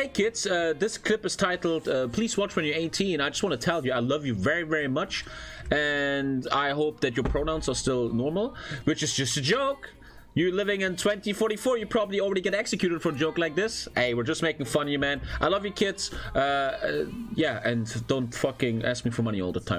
Hey kids, uh, this clip is titled uh, Please Watch When You're 18. I just want to tell you I love you very, very much. And I hope that your pronouns are still normal, which is just a joke. You're living in 2044, you probably already get executed for a joke like this. Hey, we're just making fun of you, man. I love you, kids. Uh, uh yeah, and don't fucking ask me for money all the time.